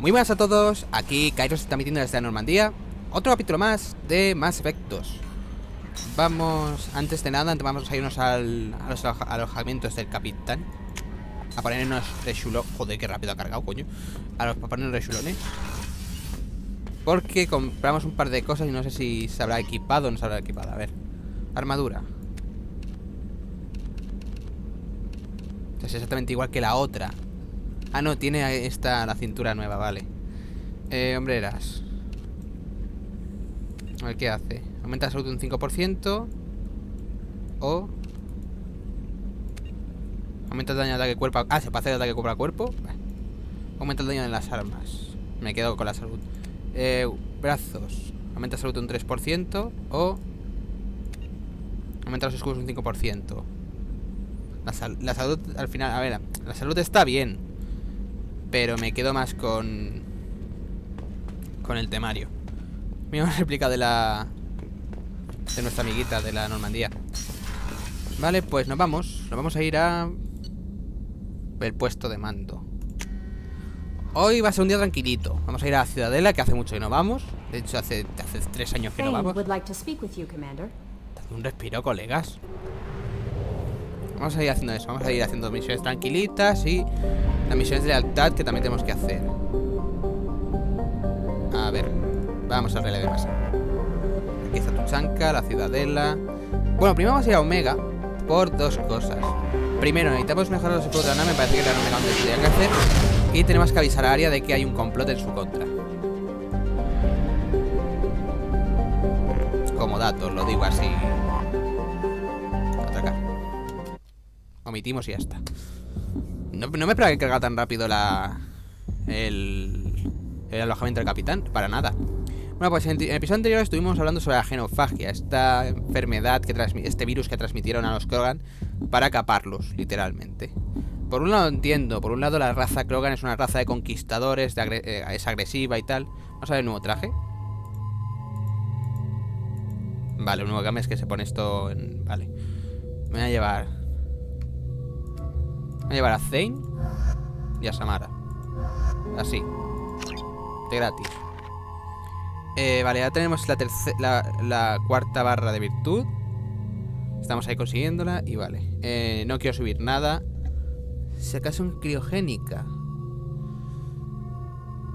Muy buenas a todos, aquí Kairos está emitiendo desde Normandía. Otro capítulo más de más efectos. Vamos, antes de nada, vamos a irnos al, a los alojamientos del capitán. A ponernos rechulo Joder, qué rápido ha cargado, coño. A, los, a ponernos rechulones Porque compramos un par de cosas y no sé si se habrá equipado o no se habrá equipado. A ver, armadura. Es exactamente igual que la otra Ah, no, tiene esta la cintura nueva, vale. Eh, hombreras. A ver qué hace. Aumenta la salud un 5%. O... Aumenta el daño de ataque cuerpo a... Ah, se puede hacer ataque cuerpo a cuerpo. Aumenta el daño de las armas. Me quedo con la salud. Eh, brazos. Aumenta la salud un 3%. O... Aumenta los escudos un 5%. La, la salud al final... A ver, la salud está bien. Pero me quedo más con... Con el temario. Mira réplica de la... De nuestra amiguita de la Normandía. Vale, pues nos vamos. Nos vamos a ir a... El puesto de mando. Hoy va a ser un día tranquilito. Vamos a ir a la Ciudadela, que hace mucho que no vamos. De hecho, hace, hace tres años que no vamos. un respiro, colegas. Vamos a ir haciendo eso. Vamos a ir haciendo misiones tranquilitas y las misiones de lealtad que también tenemos que hacer. A ver, vamos al relé de masa. Aquí está Tuchanka, la ciudadela. Bueno, primero vamos a ir a Omega por dos cosas. Primero, necesitamos mejorar los equipos de la me parece que era Omega donde tendría que hacer. Y tenemos que avisar a Aria de que hay un complot en su contra. Como datos, lo digo así. Omitimos y ya está. No, me esperaba que cargara tan rápido la... El, el alojamiento del capitán, para nada. Bueno, pues en el episodio anterior estuvimos hablando sobre la genofagia, esta enfermedad, que este virus que transmitieron a los Krogan para caparlos, literalmente. Por un lado entiendo, por un lado la raza Krogan es una raza de conquistadores, eh, es agresiva y tal. Vamos a ver el nuevo traje. Vale, un nuevo cambio es que se pone esto en... Vale. Me voy a llevar Voy a llevar a Zane y a Samara. Así. De gratis. Eh, vale, ya tenemos la, cuarta barra de virtud. Estamos ahí consiguiéndola y vale. Eh, no quiero subir nada. Si acaso en criogénica.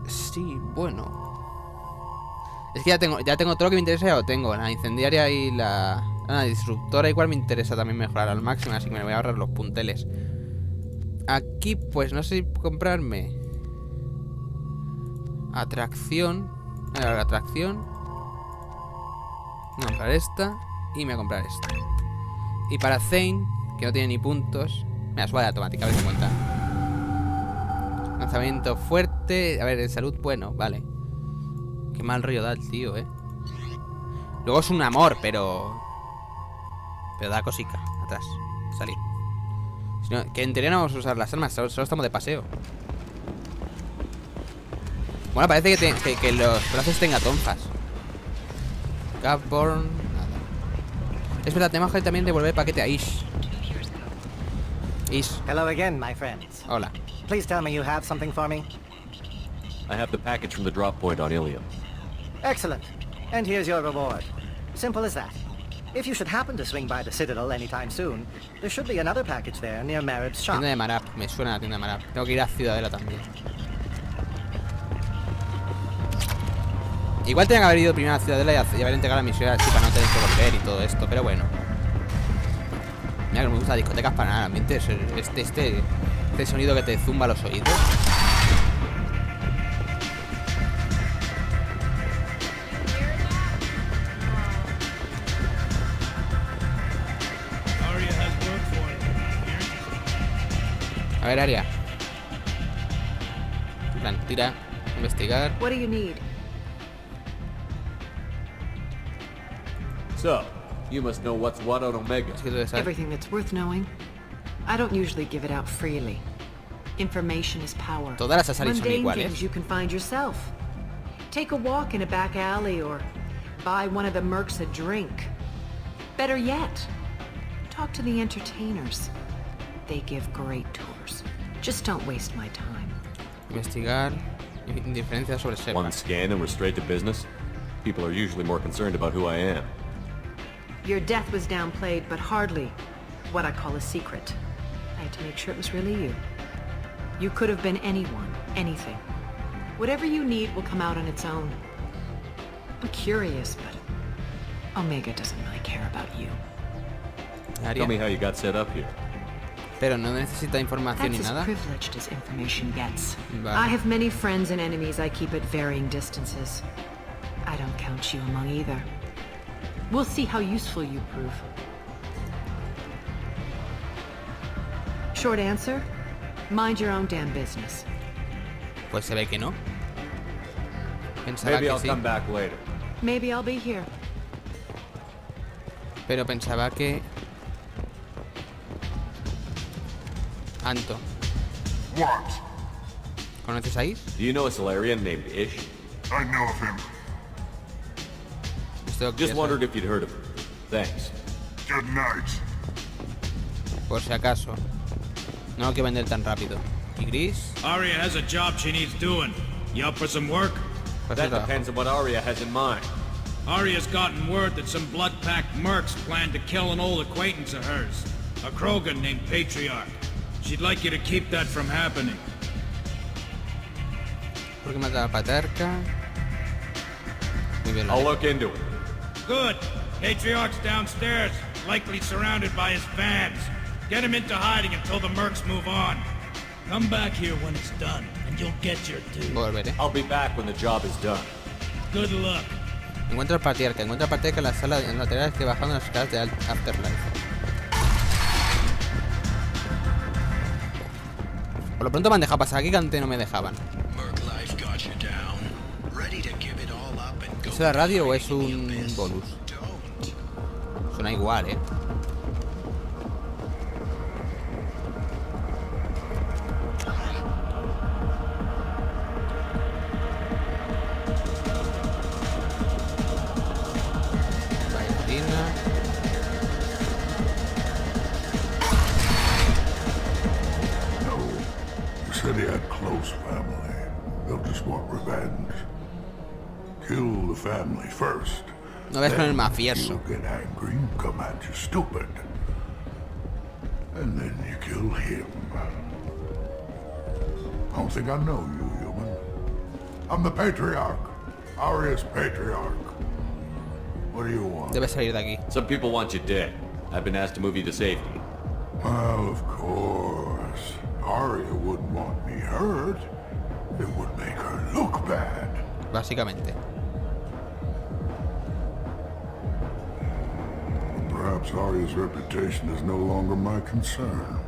Sí, bueno. Es que ya tengo, ya tengo todo lo que me interesa, ya lo tengo. La incendiaria y la... La disruptora igual me interesa también mejorar al máximo, así que me voy a ahorrar los punteles. Aquí, pues no sé comprarme Atracción A ver, atracción Voy a comprar esta Y me voy a comprar esta. Y para Zane, que no tiene ni puntos Me la suave automática, a ver cuenta. Lanzamiento fuerte A ver, en salud, bueno, vale. Qué mal rollo da el tío, eh. Luego es un amor, pero Pero da cosica Atrás, salir que en teoría no vamos a usar las armas, solo, estamos de paseo. Bueno, parece que, los brazos tengan tonfas. Capborn, nada. Es verdad, tenemos que también devolver el paquete a Ish. Ish. Hello again, my friends. Hola. Please tell me you have something for me. I have the package from the drop point on Ilium. Excellent. And here's your reward. Simple as that. If you should happen to swing by the Citadel anytime soon, there should be another package there near shop. Tienda de Marab, me suena la tienda de Marab. Tengo que ir a Ciudadela también. Igual tenía que haber ido primero a Ciudadela y, haber entregado la misión así para no tener que volver y todo esto, pero bueno. Mira que me gusta discotecas para nada, ambiente este, este, este sonido que te zumba los oídos. A ver, Aria. plan, tira, investigar. What do you need? So, you must know what's what on Omega. Everything that's worth knowing. I don't usually give it out freely. Information is power. Todas las son iguales. things you can find yourself. Take a walk in a back alley or buy one of the mercs a drink. Better yet, talk to the entertainers. They give great tours. Just don't waste my time. Investigar. Indiferencia sobre Shepard. One scan and we're straight to business? People are usually more concerned about who I am. Your death was downplayed, but hardly what I call a secret. I had to make sure it was really you. You could have been anyone, anything. Whatever you need will come out on its own. I'm curious, but Omega doesn't really care about you. Tell me how you got set up here. Pero no necesita información That's ni as nada. privileged as information gets. Vale. I have many friends and enemies I keep at varying distances. I don't count you among either. We'll see how useful you prove. Short answer? Mind your own damn business. Pues se ve que no. Pensaba Maybe que I'll sí. come back later. Maybe I'll be here. Pero pensaba que... Anto. What? ¿Conoces a Is? Do you know a Solarian named Ish? I know of him. Just quería wondered if you'd heard of him. Thanks. Good night. Por si acaso. No hay que vender tan rápido. ¿Y Gris? Aria has a job she needs doing. You up for some work? Pues That depends on what Aria has in mind. Aria's gotten word that some blood-packed mercs plan to kill an old acquaintance of hers, a Krogan named Patriarch. She'd like you to keep that from happening. ¿Por qué mata a Paterca? Muy bien. I'll look into it. Good. Patriarch's downstairs, likely surrounded by his fans. Get him into hiding until the mercs move on. Come back here when it's done, and you'll get your due. Volveré. Eh. I'll be back when the job is done. Good luck. Encuentra al patriarca. Encuentra al patriarca en la sala en lateral que bajando las escaleras de Afterlife. Por lo pronto me han dejado pasar aquí que antes no me dejaban. ¿Es la radio o es un bonus? Suena igual, ¿eh? Had close family. They'll just want revenge. Kill the family first. No ves con el Then mafioso. You get angry, come at you stupid. And then you kill him. I don't think I know you, human. I'm the Patriarch. Arius Patriarch. What do you want? Debe salir de aquí. Some people want you dead. I've been asked to move you to safety. Well, of course. Arya wouldn't want me hurt. It would make her look bad. Básicamente. Perhaps Arya's reputation is no longer my concern.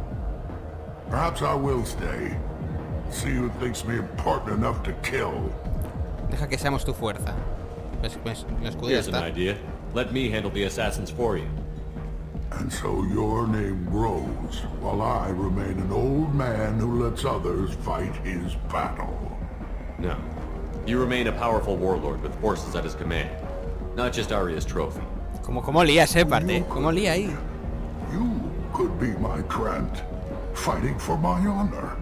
Perhaps I will stay. See who thinks me important enough to kill. Deja que seamos tu fuerza. ¿Ves? ¿Ves? La Here's an idea. Let me handle the assassins for you. And so your name grows, while I remain an old man who lets others fight his battle. No. You remain a powerful warlord with forces at his command. Not just Arya's trophy. Como, como lía Shepard, ¿eh? Como lía ahí. You could be my Trent, fighting for my honor.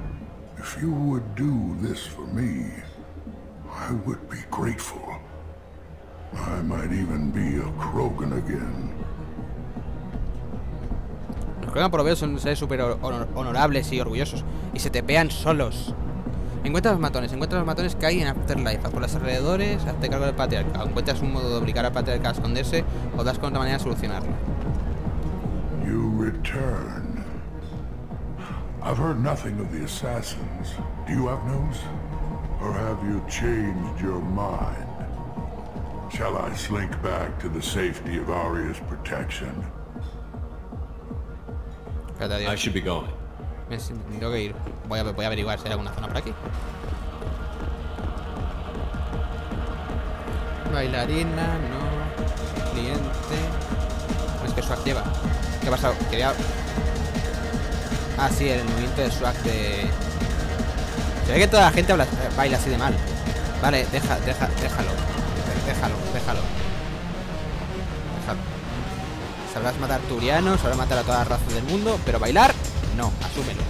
If you would do this for me, I would be grateful. I might even be a Krogan again. Que por lo son seres súper honor- honorables y orgullosos. Y se te pean solos. Encuentra los matones, encuentra los matones que hay en Afterlife. Haz por los alrededores, hazte cargo del patriarca. O encuentras un modo de obligar al patriarca a esconderse o das con otra manera de solucionarlo. You return. I've heard nothing of the assassins. Do you have news? Or have you changed your mind? Shall I slink back to the safety of Arya's protection? Espérate, I should be going. Me- tengo que ir. Voy a, voy a averiguar si hay alguna zona por aquí. Bailarina, no. Cliente. Es que swag lleva. ¿Qué ha pasado? Quería. Ah, sí, el movimiento de swag de. Se ve que toda la gente habla- baila así de mal. Vale, deja, deja, déjalo. De- Déjalo, déjalo. Déjalo. Sabrás matar turianos, sabrás matar a todas las razas del mundo, pero bailar, no, asúmelo.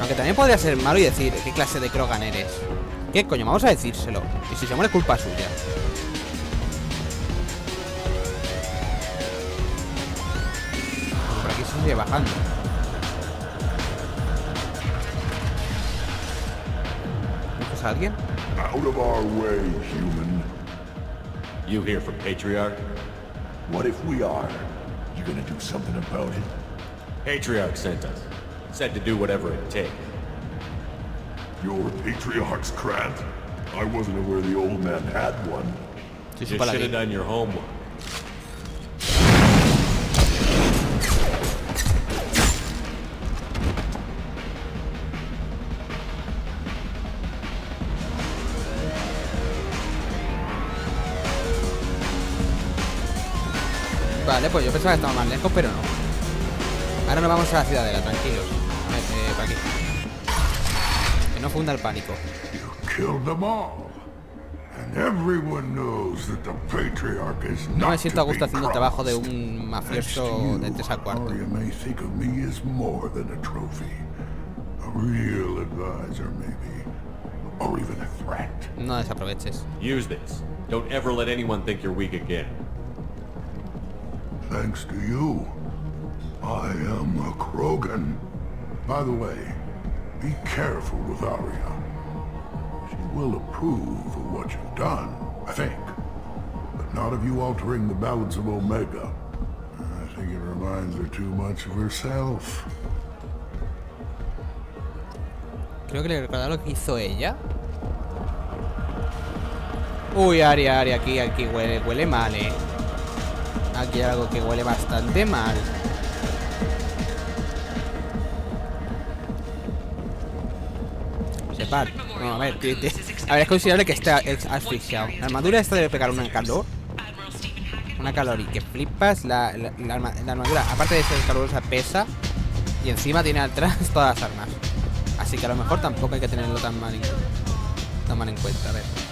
Aunque también podría ser malo y decir qué clase de Krogan eres. ¿Qué coño? Vamos a decírselo. Y si se muere, culpa suya. Por aquí se sigue bajando. ¿Conoces a alguien? Out of our way, human. You here from Patriarch? What if we are? You gonna do something about it? Patriarch sent us. Said to do whatever it takes. Your patriarch's Krat? I wasn't aware the old man had one. Sí, You su should have paladín. done your homework. Vale, pues yo pensaba que estaba más lejos, pero no. Ahora nos vamos a la ciudadela, tranquilos. Eh, eh, por aquí. Que no funda el pánico. You killed them all. And everyone knows that the patriarch is No not me siento a gusto haciendo el trabajo de un mafioso de you, 3 a 4. Arya may think of me as more than a trophy. A real advisor, maybe. Or even a threat. No desaproveches. Use this. Don't ever let anyone think you're weak again. Thanks to you, I am a Krogan. By the way, be careful with Arya. She will approve of what you've done, I think. But not of you altering the balance of Omega. I think it reminds her too much of herself. Creo que le recuerda lo que hizo ella. Uy, Aria, Aria, aquí, aquí huele, huele mal, eh. Aquí hay algo que huele bastante mal. Separ. No, a ver, es considerable que esté asfixiado. La armadura esta debe pegar una calor. Una calor y que flipas. La armadura, aparte de ser calurosa, pesa. Y encima tiene atrás todas las armas. Así que a lo mejor tampoco hay que tenerlo tan mal en, tan mal en cuenta. A ver.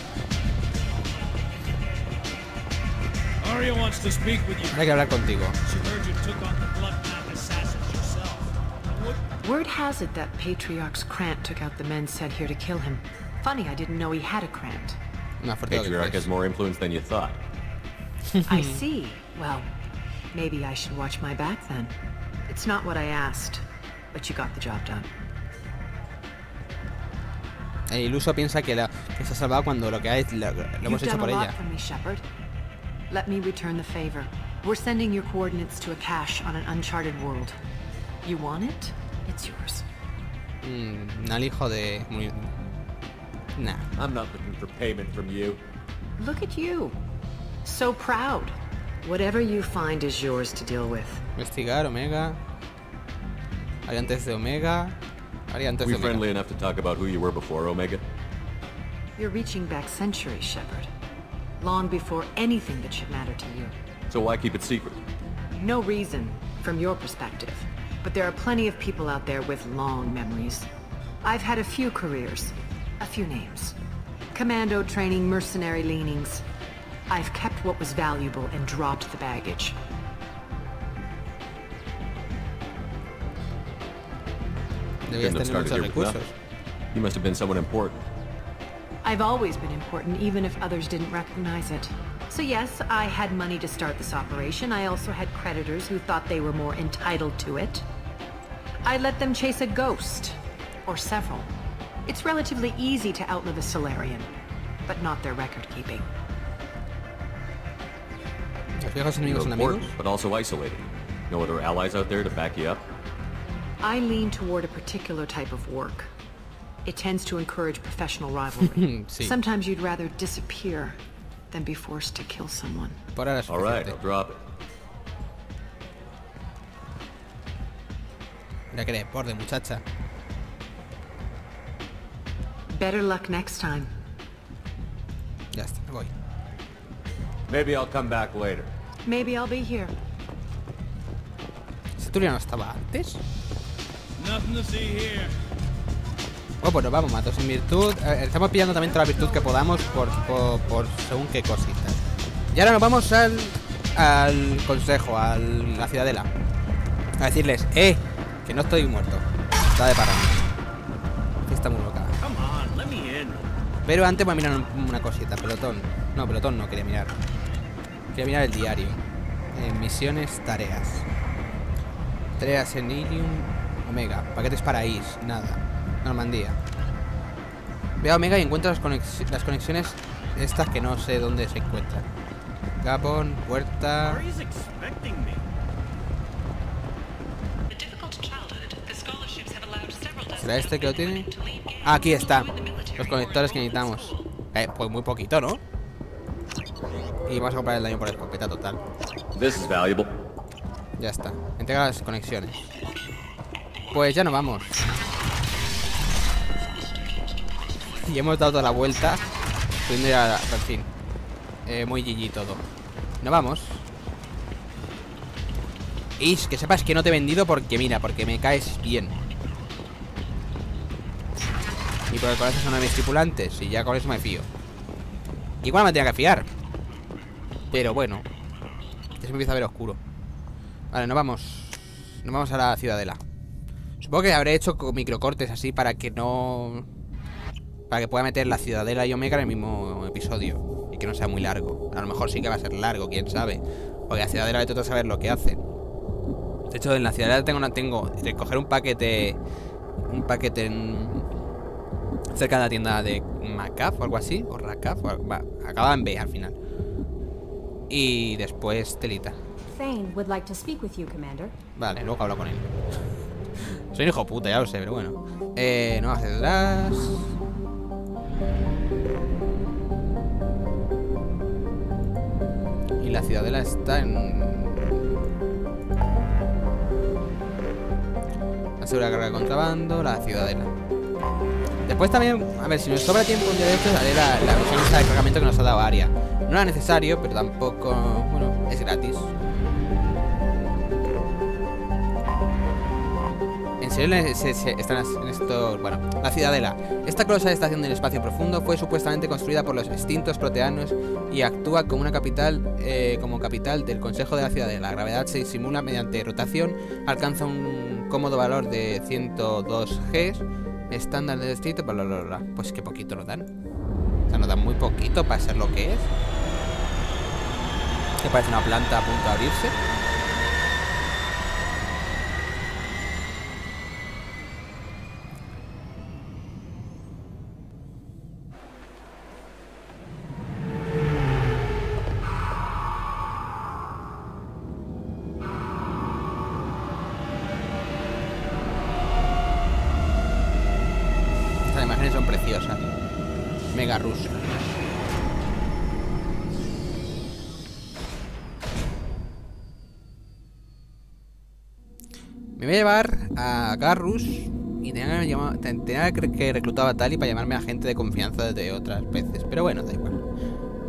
Hay que hablar contigo. She heard you took on the Bloodpath assassins yourself. Word has it that Patriarch's Krant took out the men sent here to kill him. Funny, I didn't know he had a Krant. Más fuerte que Patriarch has more influence than you thought. I see. Well, maybe I should watch my back then. It's not what I asked, but you got the job done. El iluso piensa que, la, que se ha salvado cuando lo que ha lo, lo hemos hecho por ella. me, Shepard. Let me return the favor. We're sending your coordinates to a cache on an uncharted world. You want it? It's yours. Mm, al hijo de... Nah. I'm not looking for payment from you. Look at you. So proud. Whatever you find is yours to deal with. Investigar, Omega. Variantes de Omega. Variantes We de Omega. friendly enough to talk about who you were before, Omega? You're reaching back centuries, Shepard. Long before anything that should matter to you. So why keep it secret? No reason, from your perspective. But there are plenty of people out there with long memories. I've had a few careers, a few names. Commando training, mercenary leanings. I've kept what was valuable and dropped the baggage. Debías tener muchos recursos. You must have been someone important. I've always been important, even if others didn't recognize it. So yes, I had money to start this operation. I also had creditors who thought they were more entitled to it. I let them chase a ghost, or several. It's relatively easy to outlive a Solarian, but not their record-keeping. Los viejos You're enemigos important, but also isolated. No other allies out there to back you up? I lean toward a particular type of work. It tends to encourage professional rivalry. Mm, sí. Sometimes you'd rather disappear than be forced to kill someone. Por ahora es All right. I'll drop it. Mira que de muchacha. Better luck next time. Ya está, me voy. Maybe I'll come back later. Maybe I'll be here. ¿Ese Turiano estaba antes? Nothing to see here. Oh, pues nos vamos, matos en virtud. Eh, estamos pillando también toda la virtud que podamos por, según qué cositas. Y ahora nos vamos al, al consejo, a la ciudadela. A decirles, eh, que no estoy muerto. Está de parada. Está muy loca. Pero antes voy a mirar una cosita, pelotón. No, pelotón no quería mirar. Quería mirar el diario. Eh, Misiones, tareas. Tareas en Ilium, Omega. Paquetes para Is, nada. Normandía. Ve a Omega y encuentro las, las conexiones estas que no sé dónde se encuentran. Gabon, puerta. ¿Será este que lo tiene? Ah, aquí está. Los conectores que necesitamos. Eh, pues muy poquito, ¿no? Y vamos a comprar el daño por escopeta total. Ya está. Entrega las conexiones. Pues ya no vamos. Y hemos dado la vuelta. Pudiendo ir al fin. Eh, muy GG todo. No vamos. Y que sepas que no te he vendido porque, mira, porque me caes bien. Y por el corazón son de mis tripulantes. Y ya con eso me fío. Igual me tenía que fiar. Pero bueno. Ya se me empieza a ver oscuro. Vale, nos vamos. Nos vamos a la ciudadela. Supongo que habré hecho microcortes así para que no... Para que pueda meter la ciudadela y Omega en el mismo episodio. Y que no sea muy largo. A lo mejor sí que va a ser largo, quién sabe. Porque la ciudadela de todo saber lo que hacen. De hecho, en la ciudadela tengo, una, tengo recoger un paquete... Un paquete en cerca de la tienda de Macaf o algo así, o Rakaf, acaba en B al final. Y después Telita. Vale, luego hablo con él. Soy un hijo puta, ya lo sé, pero bueno. Eh, no hacia atrás. Y la ciudadela está en... La segura carga de contrabando, la ciudadela. Después también, a ver, si nos sobra tiempo un día de estos, haré la, la de cargamento que nos ha dado Aria. No era necesario, pero tampoco, bueno, es gratis. Serio están en esto, bueno, la Ciudadela. Esta colosal estación del espacio profundo fue supuestamente construida por los extintos proteanos y actúa como una capital, eh, como capital del Consejo de la Ciudadela. La gravedad se simula mediante rotación, alcanza un cómodo valor de 102 G Estándar de distrito, Pues que poquito nos dan. O sea, nos dan muy poquito para ser lo que es. Que parece una planta a punto de abrirse. Garrus y tenía que, reclutar a Tali para llamarme a gente de confianza de otras veces. Pero bueno, da igual.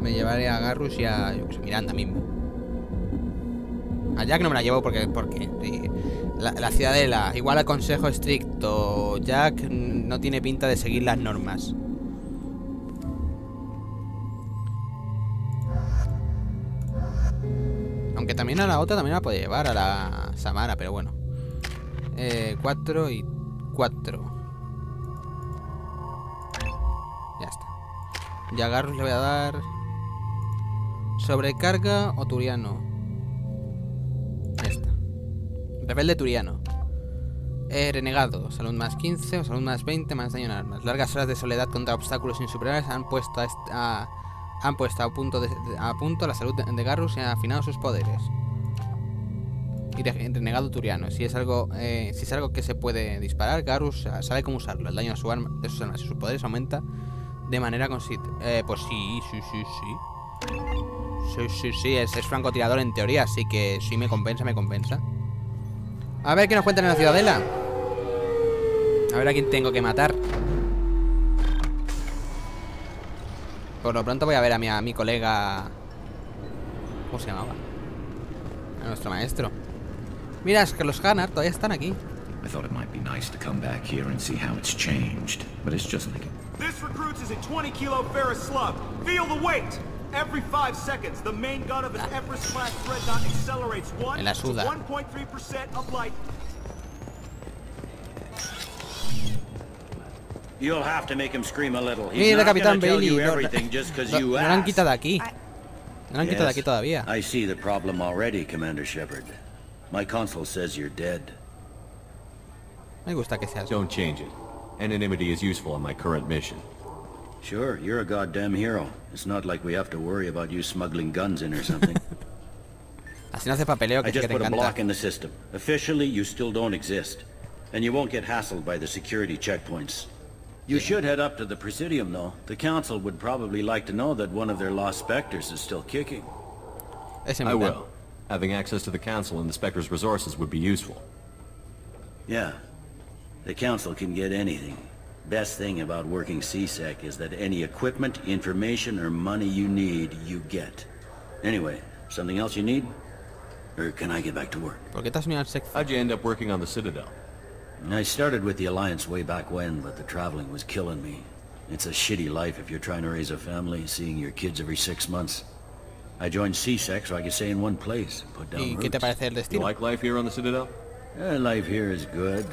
Me llevaré a Garrus y a Miranda mismo. A Jack no me la llevo porque, porque la, la ciudadela, igual a consejo estricto. Jack no tiene pinta de seguir las normas. Aunque también a la otra también la puede llevar, a la Samara, pero bueno. Eh, 4 y 4. Ya está. Y a Garrus le voy a dar... Sobrecarga o Turiano. Esta. Rebelde Turiano. Eh, renegado. Salud más 15 o salud más 20 más daño en armas. Largas horas de soledad contra obstáculos insuperables han puesto a, han puesto a punto, a punto la salud de Garrus y han afinado sus poderes y renegado turiano. Si es algo eh, si es algo que se puede disparar, Garus sabe cómo usarlo. El daño a su arma, de sus armas y sus poderes aumenta de manera consistente. Eh, pues sí, sí, sí, sí. Sí, sí, sí, es, es francotirador en teoría, así que si me compensa, me compensa. A ver qué nos cuentan en la ciudadela. A ver a quién tengo que matar. Por lo pronto voy a ver a mi, a mi colega... ¿Cómo se llamaba? A nuestro maestro. Mira, es que los Hanar todavía están aquí. I thought it might be nice to come back here and see how it's changed, but it's just like This recruits is a 20 kilo ferrous slug. Feel the weight. Every 5 seconds, the main gun of an. Empress class dreadnought accelerates 1 to 1.3% of light. You'll have to make him scream a little. He's Mira, not Capitán gonna tell Bailey. you No, no, everything just 'cause no, you no lo han asked. quitado aquí. No lo han quitado Yes, aquí todavía. I see the problem already, Commander Shepard. My consul says you're dead. Me gusta que seas. Don't change it. Anonymity is useful on my current mission. Sure, you're a goddamn hero. It's not like we have to worry about you smuggling guns in or something. Así no hace papeleo que I sí que just te put a block in the system. Officially, you still don't exist. And you won't get hassled by the security checkpoints. You should head up to the Presidium, though. The Council would probably like to know that one of their lost Spectres is still kicking. I me da. will. Having access to the Council and the Spectre's resources would be useful. Yeah. The Council can get anything. Best thing about working CSEC is that any equipment, information, or money you need, you get. Anyway, something else you need? Or can I get back to work? ¿Por qué te has unido al sexo? How'd you end up working on the Citadel? I started with the Alliance way back when, but the traveling was killing me. It's a shitty life if you're trying to raise a family, seeing your kids every six months. I joined CSEC so I could stay in one place and put down ¿Y qué te roots. parece el You like life here on the Citadel? Life here is good.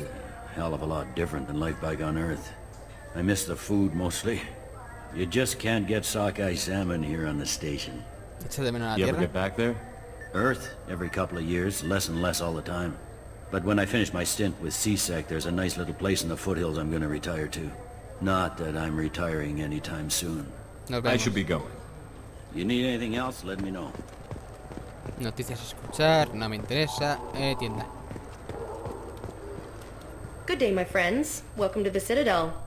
Hell of a lot different than life back on Earth. I miss the food mostly. You just can't get sockeye salmon here on the station. De menos You ever get back there? Earth, every couple of years, less and less all the time. But when I finish my stint with CSEC, there's a nice little place in the foothills I'm gonna retire to. Not that I'm retiring anytime soon. Nos I should be going. You need anything else, let me know. Noticias escuchar, no me interesa. Eh, tienda. Good day, my friends. Welcome to the Citadel.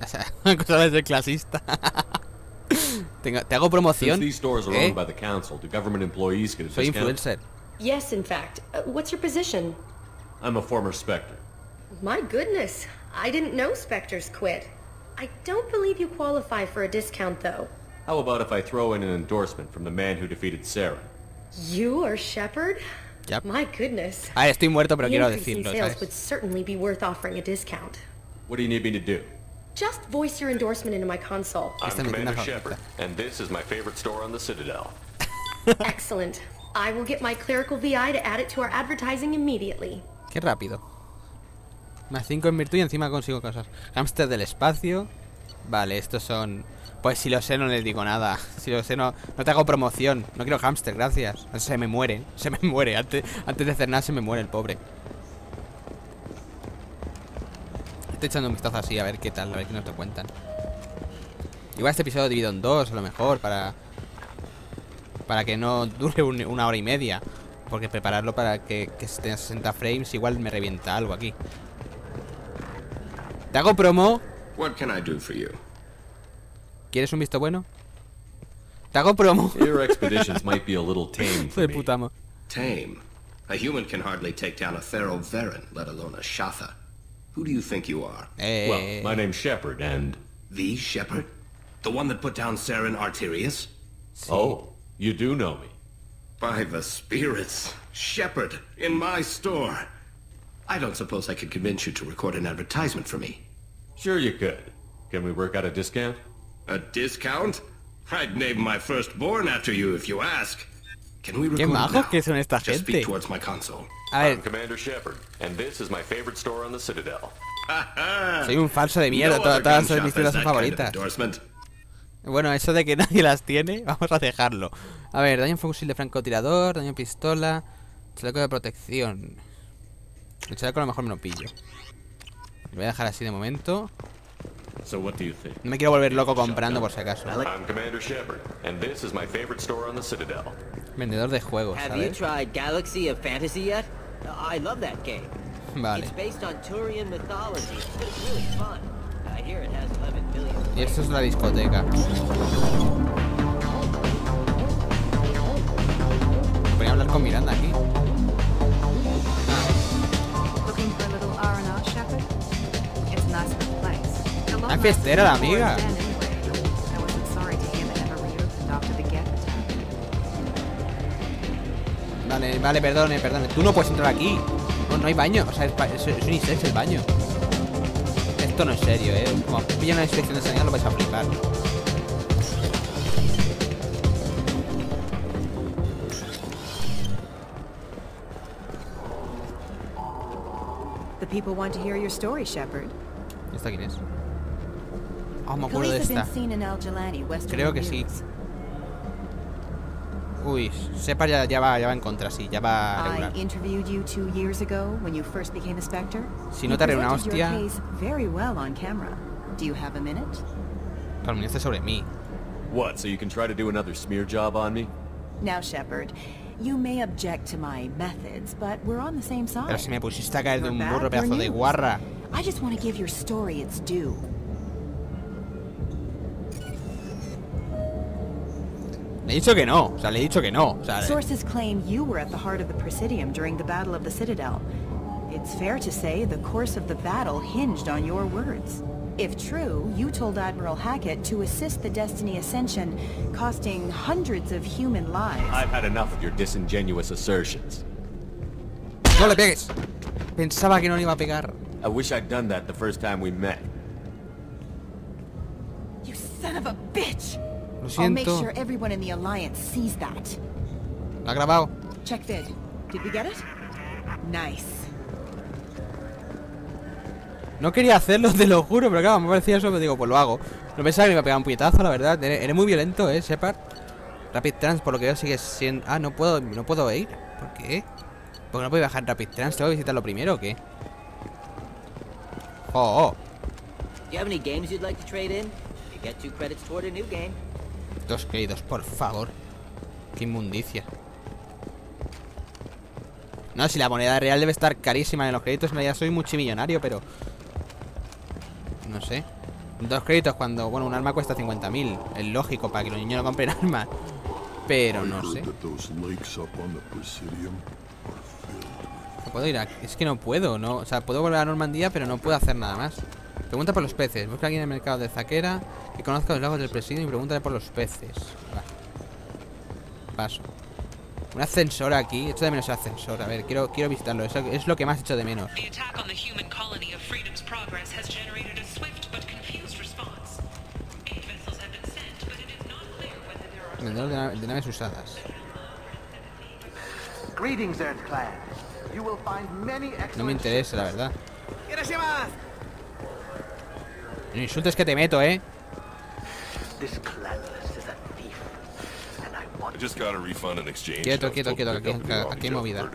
O sea, cosa de clasista. Tengo- te hago promoción. these stores are ¿eh? owned by the Council, do government employees get a Soy discount? influencer. Yes, in fact. Uh, what's your position? I'm a former Spectre. My goodness. I didn't know Spectres quit. I don't believe you qualify for a discount, though. How about if I throw in an endorsement from the man who defeated Sarah? You are Shepard? Yep. My goodness. Ah, estoy muerto, pero the quiero increase decirlo, sales ¿sabes? would certainly be worth offering a discount. What do you need me to do? Just voice your endorsement into my console. I'm Commander Shepard, and this is my favorite store on the Citadel. Excellent. I will get my clerical VI to add it to our advertising immediately. Qué rápido. Más 5 en virtud y encima consigo cosas. Hamster del espacio. Vale, estos son... Pues si lo sé no les digo nada. Si lo sé no, no te hago promoción. No quiero hamster, gracias. Se me muere. Se me muere. Antes, antes de hacer nada se me muere el pobre. Estoy echando un vistazo así a ver qué tal, a ver qué nos te cuentan. Igual este episodio divido en dos, a lo mejor, para... Para que no dure un- una hora y media. Porque prepararlo para que, que esté a 60 frames igual me revienta algo aquí. Te hago promo. What can I do for you? ¿Quieres un visto bueno? Te hago promo. Your expeditions might be a little tame for me. puta. Tame. A human can hardly take down a Thero Varen, let alone a Shatha. Who do you think you are? Eh, Well, my name's Shepard, and... The Shepard? The one that put down Saren Arterius? Oh, you do know me. By the spirits. Shepard, in my store. I don't suppose I could convince you to record an advertisement for me. Sure you could. Can we work out a discount? A discount? I'd name my firstborn after you if you ask. Can we it majos now? que son esta Just gente. speak towards my console. a ver, Commander Shepard, and this is my favorite store on the Citadel. soy un falso de mierda. Todas gun mis tiendas son favoritas. Bueno, eso de que nadie las tiene, vamos a dejarlo. A ver, daño fusil de francotirador, daño pistola, chaleco de protección. El chaleco a lo mejor me lo pillo. Lo voy a dejar así de momento. So what do you think? No me quiero volver loco comprando por si acaso. I'm Commander Shepard, and this is my favorite store on the Citadel. Vendedor de juegos, Have you tried Galaxy of Fantasy yet? I love that game. Vale. It's based on Turian mythology, but it's really fun. I hear it has 11 million. Y esto es la discoteca. Voy a hablar con Miranda aquí. Looking after the Geth attack. Vale, vale, perdone, perdone. Tú no puedes entrar aquí. No, no hay baño. O sea, es, es, es unisex el baño. Esto no es serio, eh. Como pillan una inspección de sanidad lo vais a flipar. The people want to hear your story, Shepard. ¿Esta quién es? Ah, me acuerdo Police de have been esta. Creo que sí. Uy, sepa ya, ya va, ya va en contra, sí, ya va a I regular. interviewed you two years ago when you first became a Spectre. Si You no te haré una hostia. case very well on camera. Do you have a minute? Calumniaste sobre mí. What, so you can try to do another smear job on me? Now, Shepard, you may object to my methods, but we're on the same side. Pero si me pusiste a caer de un burro, pedazo de guarra. I just want to give your story its due. Le he dicho que no, o sea, le he dicho que no. O sea, eh. Sources claim you were at the heart of the Presidium during the Battle of the Citadel. It's fair to say the course of the battle hinged on your words. If true, you told Admiral Hackett to assist the Destiny Ascension, costing hundreds of human lives. I've had enough of your disingenuous assertions. no le pegues. Pensaba que no le iba a pegar. I wish I'd done that the first time we met. You son of a bitch! Lo I'll make siento. sure everyone in the Alliance sees that. Lo ha grabado. Check vid. Did we get it? Nice. No quería hacerlo, te lo juro, pero claro, me parecía eso, pero digo, pues lo hago. No pensaba que me iba a pegar un puñetazo, la verdad. Eres, eres muy violento, eh, Shepard. Rapid Trans, por lo que veo, sigue siendo. Ah, no puedo, no puedo ir. ¿Por qué? Porque no puedo bajar Rapid Trans, tengo que visitarlo primero o qué. Oh, oh. Do you have any games you'd like to trade in? You get two credits toward a new game. Dos créditos, por favor. Qué inmundicia. No, si la moneda real debe estar carísima en los créditos, en realidad soy multimillonario, pero... No sé. Dos créditos cuando, bueno, un arma cuesta 50.000. Es lógico para que los niños no compren armas. Pero no sé. No puedo ir a... Es que no puedo, ¿no? O sea, puedo volver a Normandía, pero no puedo hacer nada más. Pregunta por los peces. Busca a alguien en el mercado de Zaquera que conozca los lagos del presidio y pregúntale por los peces. Va. Paso. Un ascensor aquí. Echo de menos el ascensor. A ver, quiero, quiero visitarlo. Eso es lo que más echo de menos. The attack on the human colony of Freedom's Progress has generated a swift but confused response. Eight vessels have been sent, but it is not clear whether there are Vendedor de, de naves usadas. Greetings, Earth Clan. You will find many No me interesa, la verdad. No insultes que te meto, ¿eh? Quieto, quieto, quieto, aquí- aquí hay movida.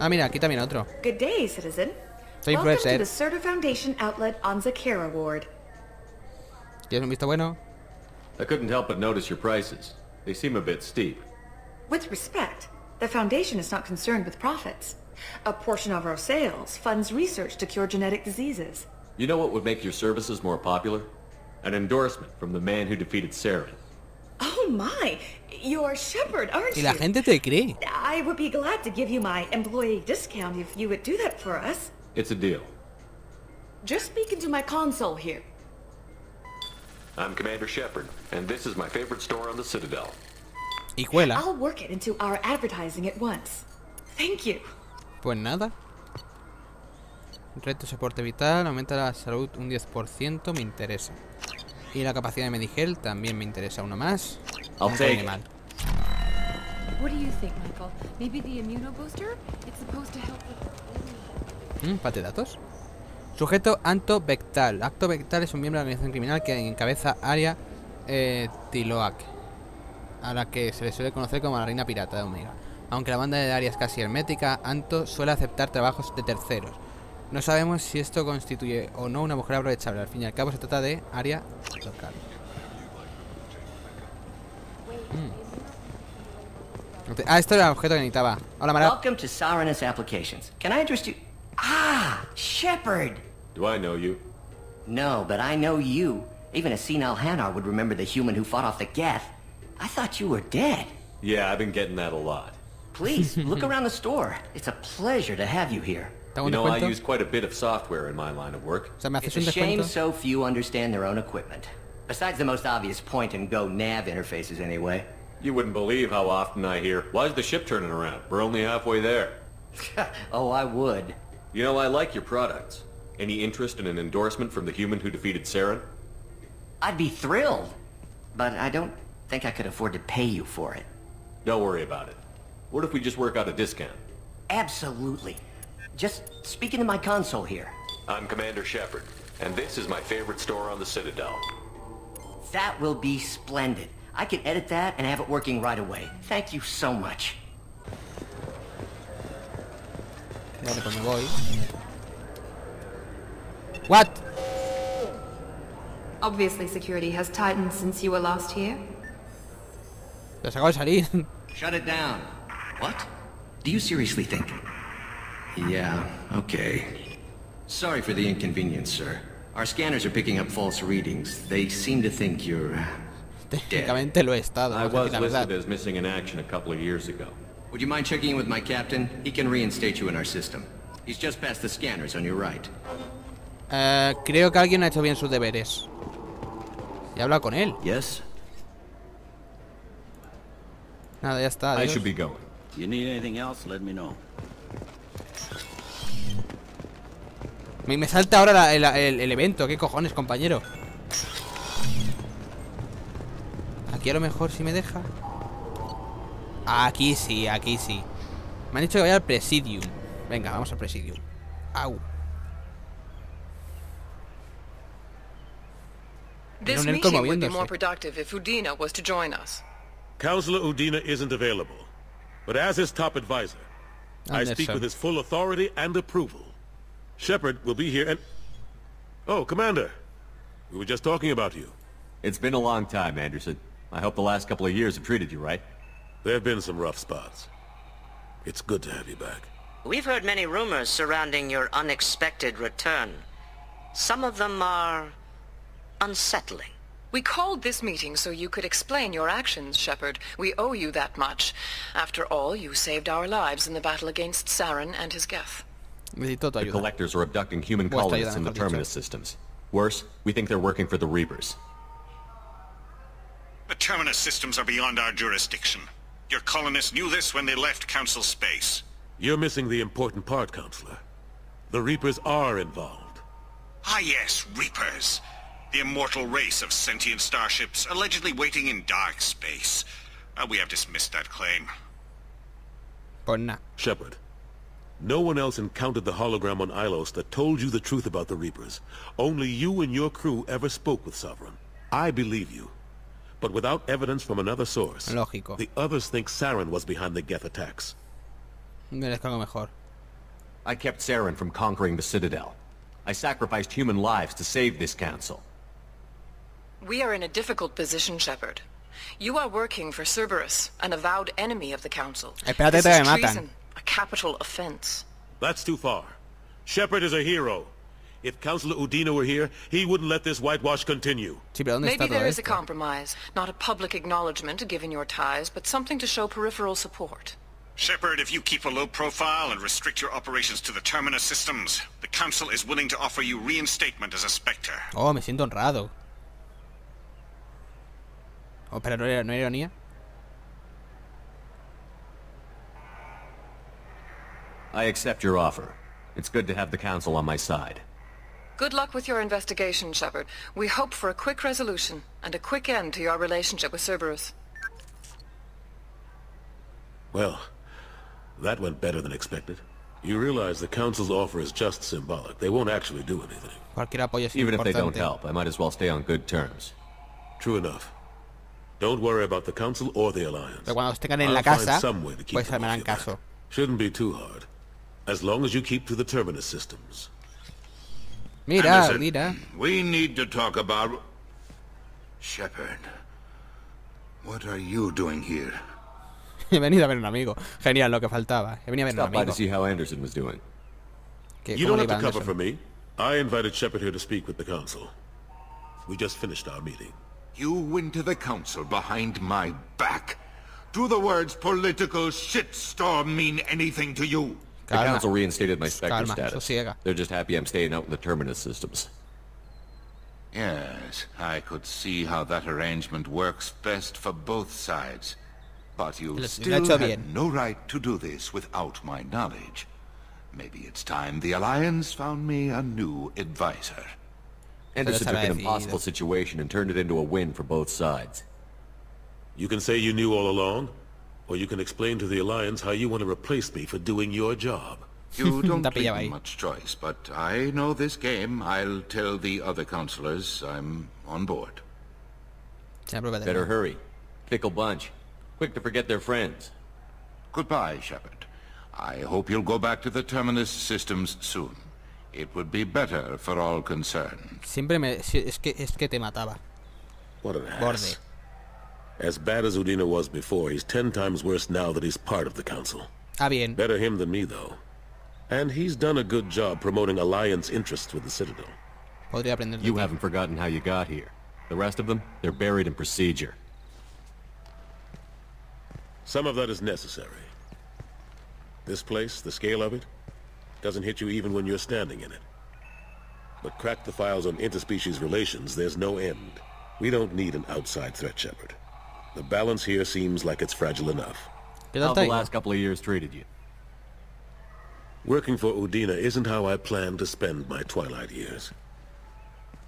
Ah, mira, aquí también otro. Good day, citizen. Soy Welcome to Brexit. the Serta Foundation outlet on Zakira Ward. ¿Quieres un visto bueno? I couldn't help but notice your prices. They seem a bit steep. With respect, the Foundation is not concerned with profits. A portion of our sales funds research to cure genetic diseases. You know what would make your services more popular? An endorsement from the man who defeated Saren. Oh my! You're Shepard, aren't Y you? la gente te cree. I would be glad to give you my employee discount if you would do that for us. It's a deal. Just speak into my console here. I'm Commander Shepard, and this is my favorite store on the Citadel. Y cuela. I'll work it into our advertising at once. Thank you. Pues nada. Reto soporte vital, aumenta la salud un 10%, me interesa. Y la capacidad de Medigel también me interesa uno más. I'll Un take animal. What do you think, Michael? Maybe the immunobooster? It's supposed to help with... Mm, ¿Pate datos? Sujeto Anto Vectal. Acto Vectal es un miembro de la organización criminal que encabeza Aria eh, Tiloak, a la que se le suele conocer como la reina pirata de Omega. Aunque la banda de Aria es casi hermética, Anto suele aceptar trabajos de terceros. No sabemos si esto constituye o no una mujer aprovechable. Al fin y al cabo se trata de Aria local. Mm. Ah, esto era el objeto que necesitaba. Hola, Mara. Welcome to Sirenus Applications. Can I interest you? Ah, Shepard! Do I know you? No, but I know you. Even a senile Hanar would remember the human who fought off the Geth. I thought you were dead. Yeah, I've been getting that a lot. Please, look around the store. It's a pleasure to have you here. You know, I use quite a bit of software in my line of work. O sea, ¿me haces It's a shame so few understand their own equipment. Besides the most obvious point-and-go nav interfaces anyway. You wouldn't believe how often I hear, why's the ship turning around? We're only halfway there. oh, I would. You know, I like your products. Any interest in an endorsement from the human who defeated Saren? I'd be thrilled. But I don't think I could afford to pay you for it. Don't worry about it. What if we just work out a discount? Absolutely. Just speaking to my console here. I'm Commander Shepard, and this is my favorite store on the Citadel. That will be splendid. I can edit that and have it working right away. Thank you so much. Vale, pues me voy. What? Obviously, security has tightened since you were last here. Los acabo de salir. Shut it down. What? Do you seriously think? Yeah, okay. Sorry for the inconvenience, sir. Our scanners are picking up false readings. They seem to think you're... uh, Técnicamente lo he estado. I was decir la verdad. listed as missing in action a couple of years ago. Would you mind checking in with my captain? He can reinstate you in our system. He's just past the scanners on your right. Eh, creo que alguien ha hecho bien sus deberes. Y habla con él. Yes? Nada, ya está. I should be going. You need anything else, let me know. Me, me salta ahora la- el, el- el evento. ¿Qué cojones, compañero? Aquí a lo mejor si me deja. Aquí sí, aquí sí. Me han dicho que vaya al Presidium. Venga, vamos al Presidium. Au. This Era un elco meeting would be moviéndose. more productive if Udina was to join us. Counselor Udina isn't available, but as his top advisor, I speak Anderson. with his full authority and approval. Shepard will be here and... Oh, Commander. We were just talking about you. It's been a long time, Anderson. I hope the last couple of years have treated you right. There have been some rough spots. It's good to have you back. We've heard many rumors surrounding your unexpected return. Some of them are unsettling. We called this meeting so you could explain your actions, Shepard. We owe you that much. After all, you saved our lives in the battle against Saren and his Geth. Necesito The collectors are abducting human colonists in the. Terminus systems. Worse, we think they're working for the Reapers. The Terminus systems are beyond our jurisdiction. Your colonists knew this when they left Council space. You're missing the important part, Counselor. The Reapers are involved. Ah yes, Reapers. The immortal race of sentient starships allegedly waiting in dark space. Uh, we have dismissed that claim. Pues nada. Shepard, no one else encountered the hologram on Ilos that told you the truth about the Reapers. Only you and your crew ever spoke with Sovereign. I believe you. But without evidence from another source, Lógico. the others think Saren was behind the Geth attacks. Merezco algo mejor. I kept Saren from conquering the Citadel. I sacrificed human lives to save this council. We are in a difficult position, Shepard. You are working for Cerberus, an avowed enemy of the Council. Espérate this is treason, a capital offense. That's too far. Shepard is a hero. If Councilor Udina were here, he wouldn't let this whitewash continue. Sí, pero ¿dónde Maybe there is a compromise. Not a public acknowledgement given your ties, but something to show peripheral support. Shepard, if you keep a low profile and restrict your operations to the Terminus systems, the Council is willing to offer you reinstatement as a Spectre. Oh, me siento honrado. Oh, pero no era, no era ironía. I accept your offer. It's good to have the council on my side. Good luck with your investigation, Shepard. We hope for a quick resolution and a quick end to your relationship with Cerberus. Well, that went better than expected. You realize the Council's offer is just symbolic. They won't actually do anything. Cualquier apoyo es Even if they don't help, I might as well stay on good terms. True enough. Don't worry about the Council or the Alliance. Pero cuando estén en la I'll find casa, some way to keep pues them me off harán caso. Shouldn't be too hard. As long as you keep to the Terminus systems. Mira, Anderson, mira. We need to talk about... Shepard. What are you doing here? He venido a ver un amigo. Genial, lo que faltaba. He venido a ver un Stop by amigo. to see how Anderson was doing. Que You don't have to cover Anderson. for me. I invited Shepard here to speak with the Council. We just finished our meeting. You went to the council behind my back. Do the words political shitstorm mean anything to you? The council reinstated my Spectre Calma, status. sosiega. They're just happy I'm staying out in the Terminus systems. Yes, I could see how that arrangement works best for both sides. But you Lo- lo still hecho had no right to do this without my knowledge. Maybe it's time the Alliance found me a new advisor. Anderson took an impossible situation and turned it into a win for both sides. You can say you knew all along? Or you can explain to the Alliance how you want to replace me for doing your job. You don't Te leave pillaba me ahí. much choice, but I know this game. I'll tell the other counselors I'm on board. Se aprueba de Better nuevo. hurry. Fickle bunch. Quick to forget their friends. Goodbye, Shepard. I hope you'll go back to the Terminus systems soon. It would be better for all concerned. Siempre me... Es que, es que te mataba. What an ass. Borde. As bad as Udina was before, he's ten times worse now that he's part of the Council. Ah, bien. Better him than me, though. And he's done a good job promoting Alliance interests with the Citadel. Podría aprender You haven't forgotten how you got here. The rest of them, they're buried in procedure. Some of that is necessary. This place, the scale of it, doesn't hit you even when you're standing in it. But crack the files on interspecies relations, there's no end. We don't need an outside threat, Shepard. The balance here seems like it's fragile enough. How have the last couple of years treated you? Working for Udina isn't how I planned to spend my twilight years.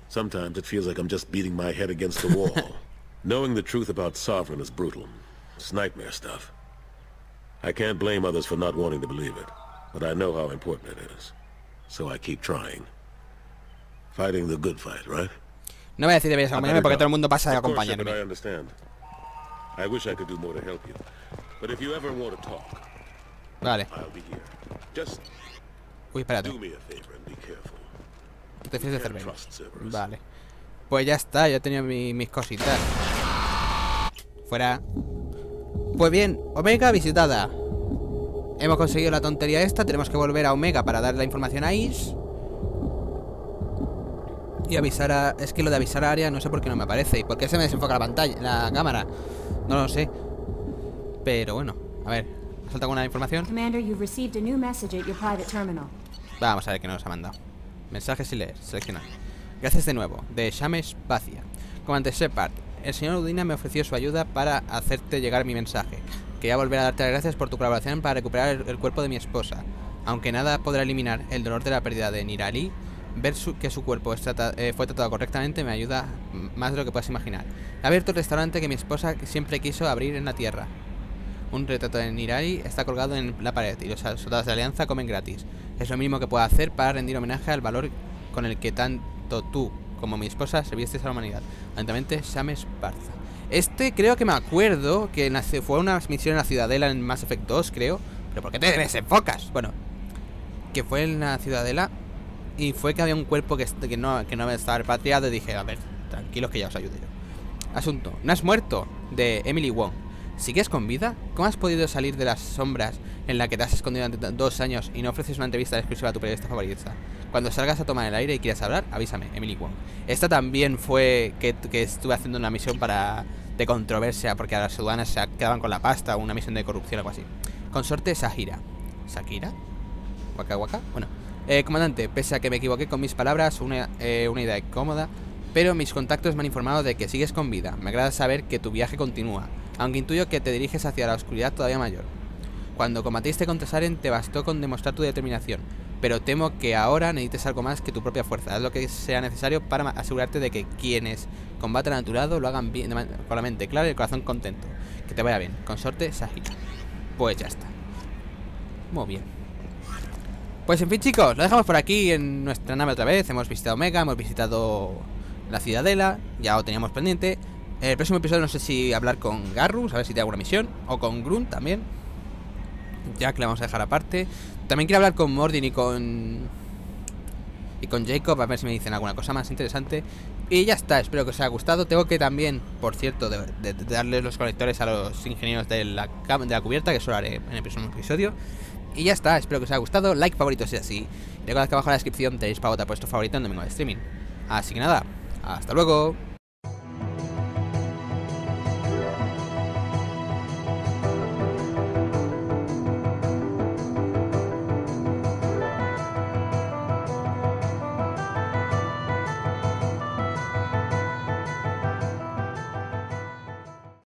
Sometimes it feels like I'm just beating my head against the wall. Knowing the truth about Sovereign is brutal. It's nightmare stuff. I can't blame others for not wanting to believe it, but I know how important it is. So I keep trying. Fighting the good fight, right? No voy a decir deberías acompañarme porque todo el mundo pasa Shepard, acompañarme. I understand. I wish I could do more to help you. But if you ever want to talk, Vale. I'll be here. Just Uy, espérate. do me a favor and be careful. Te fíes de Cerberus. Vale. Pues ya está, ya tenía mi- mis cositas. Fuera. Pues bien, Omega visitada. Hemos conseguido la tontería esta, tenemos que volver a Omega para dar la información a Is. Y avisar a... Es que lo de avisar a Aria no sé por qué no me aparece. ¿Y por qué se me desenfoca la pantalla, la cámara? No lo sé. Pero bueno, a ver. ¿Ha saltado alguna información? Commander, you've received a new message at your private terminal. Vamos a ver qué nos ha mandado. Mensajes y leer, seleccionar. Gracias de nuevo, de Shamesh Bacia. Comandante Shepard, el señor Udina me ofreció su ayuda para hacerte llegar mi mensaje. Quería volver a darte las gracias por tu colaboración para recuperar el, cuerpo de mi esposa. Aunque nada podrá eliminar el dolor de la pérdida de Nirali, ver su- que su cuerpo eh, fue tratado correctamente me ayuda más de lo que puedas imaginar. He abierto el restaurante que mi esposa siempre quiso abrir en la Tierra. Un retrato de Nirari está colgado en la pared y los soldados de Alianza comen gratis. Es lo mínimo que puedo hacer para rendir homenaje al valor con el que tanto tú como mi esposa servisteis a la humanidad. Atentamente, Sames Barza. Este creo que me acuerdo que fue una misión en la Ciudadela en Mass Effect 2, creo. ¿Pero por qué te desenfocas? Bueno, que fue en la Ciudadela y fue que había un cuerpo que, que no, que no estaba repatriado y dije, a ver, tranquilos que ya os ayudo yo. Asunto, no has muerto, de Emily Wong. ¿Sigues con vida? ¿Cómo has podido salir de las sombras en la que te has escondido durante dos años y no ofreces una entrevista exclusiva a tu periodista favorita? Cuando salgas a tomar el aire y quieras hablar, avísame, Emily Wong. Esta también fue que estuve haciendo una misión para de controversia porque a las ciudadanas se quedaban con la pasta una misión de corrupción o algo así. Consorte Sahira. ¿Sakira? Waka Waka. Bueno, eh, comandante, pese a que me equivoqué con mis palabras, una, eh, una idea incómoda, pero mis contactos me han informado de que sigues con vida. Me agrada saber que tu viaje continúa, aunque intuyo que te diriges hacia la oscuridad todavía mayor. Cuando combatiste contra Saren te bastó con demostrar tu determinación, pero temo que ahora necesites algo más que tu propia fuerza. Haz lo que sea necesario para asegurarte de que quienes combatan a tu lado lo hagan bien, con la mente clara y el corazón contento. Que te vaya bien. Consorte Sahira. Pues ya está. Muy bien. Pues en fin chicos, lo dejamos por aquí en nuestra nave otra vez. Hemos visitado Omega, hemos visitado la Ciudadela, ya lo teníamos pendiente. El próximo episodio no sé si hablar con Garrus, a ver si tiene alguna misión, o con Grunt también. Ya que le vamos a dejar aparte. También quiero hablar con Mordin y con... Y con Jacob, a ver si me dicen alguna cosa más interesante. Y ya está, espero que os haya gustado. Tengo que también, por cierto, de, darles los conectores a los ingenieros de la, de la cubierta, que eso lo haré en el próximo episodio. Y ya está, espero que os haya gustado. Like, favorito si es así. Recordad que abajo en la descripción tenéis para votar por favorito en domingo de streaming. Así que nada, hasta luego.